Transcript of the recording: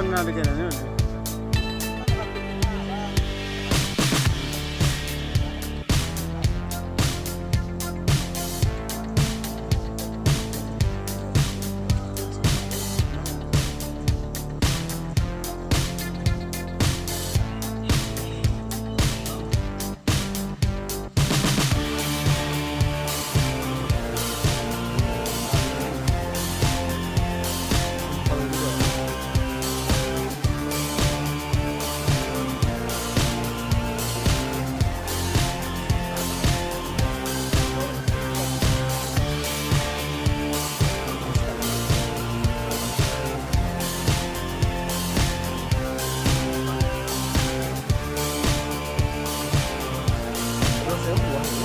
번 나게 되는 Boa.